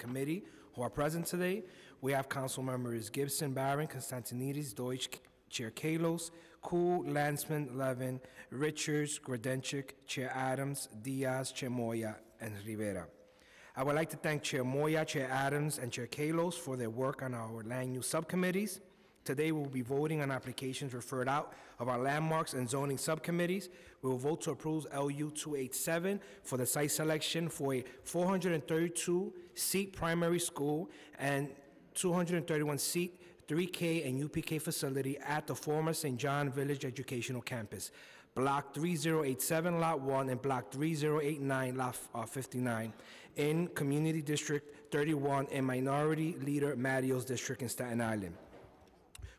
committee who are present today. We have council members Gibson, Barron, Constantinides, Deutsch, Chair Kallos, Koo, Lancman, Levin, Richards, Grodenchik, Chair Adams, Diaz, Chair Moya, and Rivera. I would like to thank Chair Moya, Chair Adams, and Chair Kallos for their work on our land use subcommittees. Today, we will be voting on applications referred out of our landmarks and zoning subcommittees. We will vote to approve LU 287 for the site selection for a 432-seat primary school and 231-seat 3K and UPK facility at the former St. John Village Educational Campus, Block 3087, Lot 1, and Block 3089, Lot uh, 59, in Community District 31 and Minority Leader Matteo's District in Staten Island.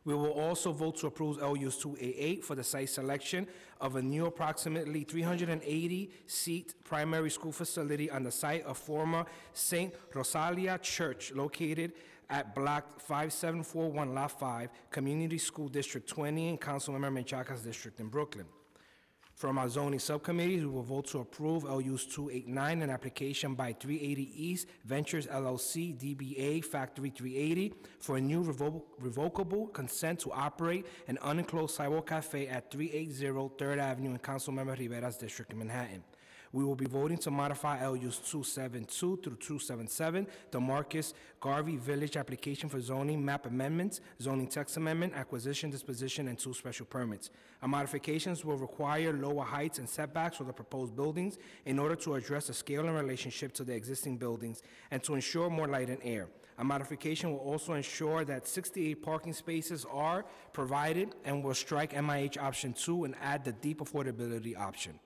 We will also vote to approve LUs 288 for the site selection of a new approximately 380-seat primary school facility on the site of former St. Rosalia Church located at Block 5741, Lot 5, Community School District 20 in Councilmember Menchaca's district in Brooklyn. From our zoning subcommittee, we will vote to approve LUs 289, an application by 380 East Ventures LLC, DBA Factory 380, for a new revo- revocable consent to operate an unenclosed sidewalk cafe at 380 Third Avenue in Councilmember Rivera's district in Manhattan. We will be voting to modify LUs 272 through 277, the Marcus Garvey Village application for zoning map amendments, zoning text amendment, acquisition, disposition, and two special permits. Our modifications will require lower heights and setbacks for the proposed buildings in order to address the scale and relationship to the existing buildings and to ensure more light and air. A modification will also ensure that 68 parking spaces are provided and will strike MIH option two and add the deep affordability option.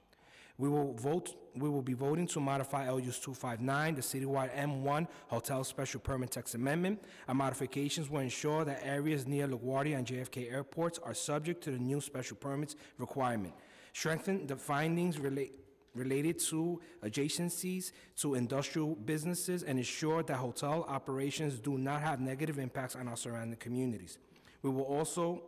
We will vote, we will be voting to modify LUs 259, the citywide M1 hotel special permit text amendment. Our modifications will ensure that areas near LaGuardia and JFK airports are subject to the new special permits requirement. Strengthen the findings relate, related to adjacencies to industrial businesses and ensure that hotel operations do not have negative impacts on our surrounding communities. We will also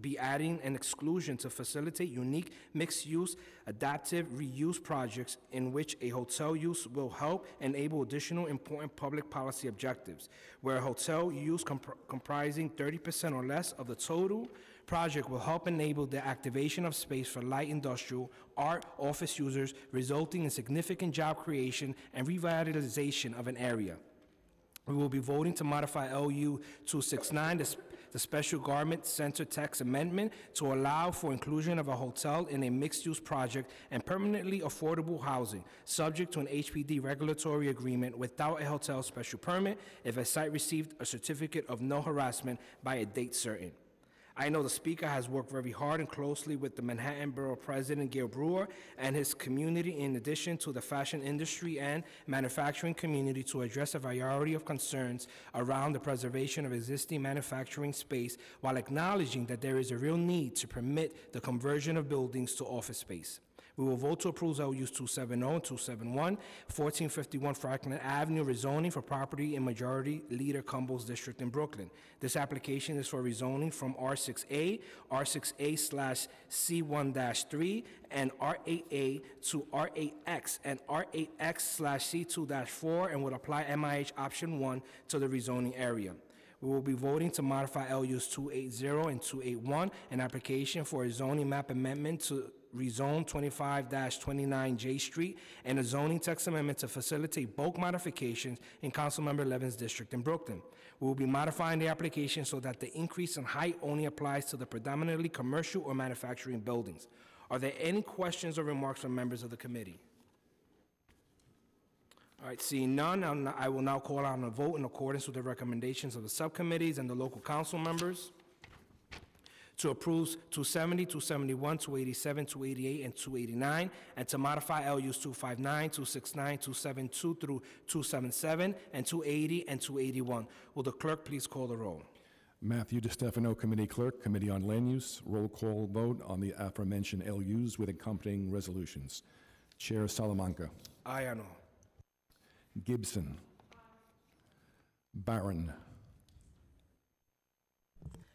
be adding an exclusion to facilitate unique mixed-use adaptive reuse projects in which a hotel use will help enable additional important public policy objectives, where a hotel use compr- comprising 30% or less of the total project will help enable the activation of space for light industrial, art, office users, resulting in significant job creation and revitalization of an area. We will be voting to modify LU 269, the, s- the Special Garment Center Text Amendment, to allow for inclusion of a hotel in a mixed-use project and permanently affordable housing, subject to an HPD regulatory agreement without a hotel special permit if a site received a certificate of no harassment by a date certain. I know the speaker has worked very hard and closely with the Manhattan Borough President Gale Brewer and his community in addition to the fashion industry and manufacturing community to address a variety of concerns around the preservation of existing manufacturing space while acknowledging that there is a real need to permit the conversion of buildings to office space. We will vote to approve LUs 270 and 271, 1451 Franklin Avenue rezoning for property in Majority Leader Cumbo's District in Brooklyn. This application is for rezoning from R6A, R6A slash C1-3, and R8A to R8X and R8X slash C2-4 and would apply MIH option 1 to the rezoning area. We will be voting to modify LUs 280 and 281, an application for a zoning map amendment to rezone 25-29 Jay Street, and a zoning text amendment to facilitate bulk modifications in Councilmember Levin's district in Brooklyn. We will be modifying the application so that the increase in height only applies to the predominantly commercial or manufacturing buildings. Are there any questions or remarks from members of the committee? All right, seeing none, I will now call on a vote in accordance with the recommendations of the subcommittees and the local council members to approve 270, 271, 287, 288, and 289, and to modify LUs 259, 269, 272 through 277, and 280 and 281. Will the clerk please call the roll? Matthew DiStefano, Committee Clerk, Committee on Land Use, roll call vote on the aforementioned LUs with accompanying resolutions. Chair Salamanca. Aye or no? Gibson. Barron.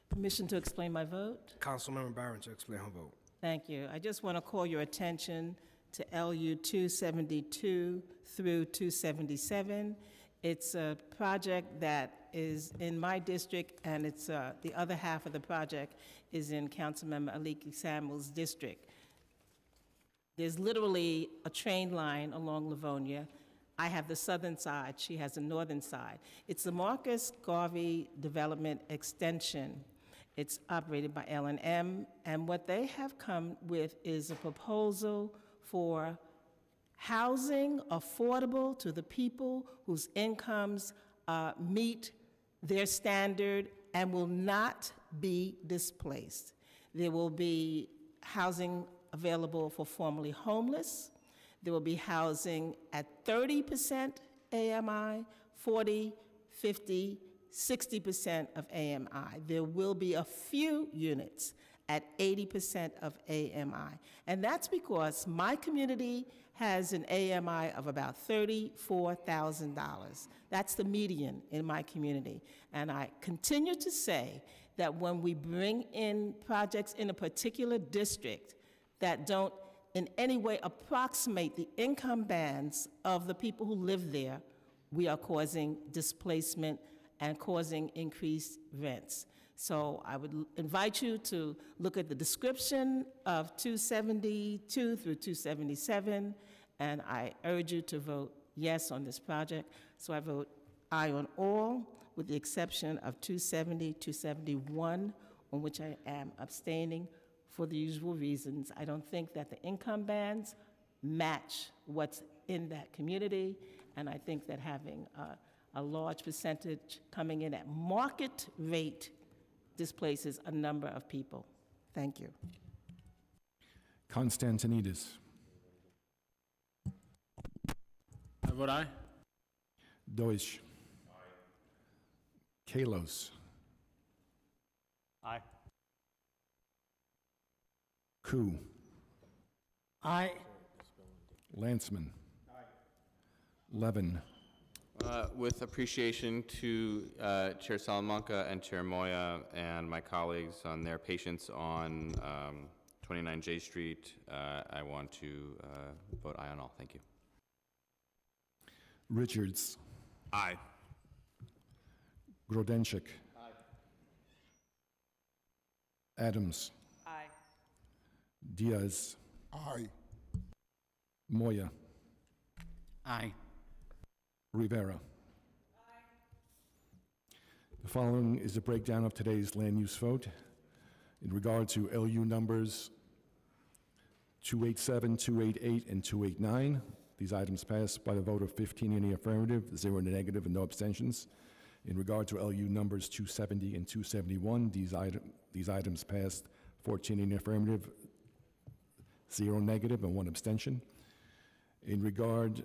Permission to explain my vote? Councilmember Barron to explain her vote. Thank you. I just want to call your attention to LU 272 through 277 It's a project that is in my district, and it's, uh, the other half of the project is in Councilmember Alicka Samuel's district. There's literally a train line along Livonia. I have the southern side, she has the northern side. It's the Marcus Garvey Development Extension. It's operated by L and M, and what they have come with is a proposal for housing affordable to the people whose incomes uh, meet their standard and will not be displaced. There will be housing available for formerly homeless. There will be housing at 30% AMI, 40, 50, 60% of AMI. There will be a few units at 80% of AMI. And that's because my community has an AMI of about $34,000. That's the median in my community. And I continue to say that when we bring in projects in a particular district that don't in any way approximate the income bands of the people who live there, we are causing displacement and causing increased rents. So I would invite you to look at the description of 272 through 277, and I urge you to vote yes on this project. So I vote aye on all, with the exception of 270, 271, on which I am abstaining for the usual reasons. I don't think that the income bands match what's in that community, and I think that having a, a large percentage coming in at market rate displaces a number of people. Thank you. Constantinides. I vote aye. Deutsch. Kallos. Aye. Koo. Aye. Lancman. Levin. Uh, With appreciation to uh, Chair Salamanca and Chair Moya and my colleagues on their patience on um, 29 Jay Street, uh, I want to uh, vote aye on all. Thank you. Richards. Aye. Grodenchik. Aye. Adams. Aye. Diaz. Aye. Moya. Aye. Rivera. The following is a breakdown of today's land use vote. In regard to LU numbers 287, 288, and 289, these items passed by the vote of 15 in the affirmative, zero in the negative, and no abstentions. In regard to LU numbers 270 and 271, these, these items passed 14 in the affirmative, zero negative, and one abstention. In regard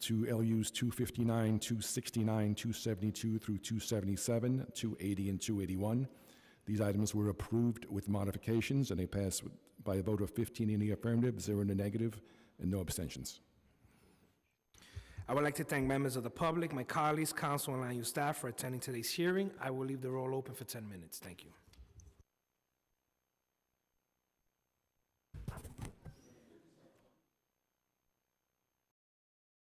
to LUs 259, 269, 272 through 277, 280, and 281. These items were approved with modifications, and they passed by a vote of 15 in the affirmative, zero in the negative, and no abstentions. I would like to thank members of the public, my colleagues, council, and land use staff for attending today's hearing. I will leave the roll open for 10 minutes. Thank you.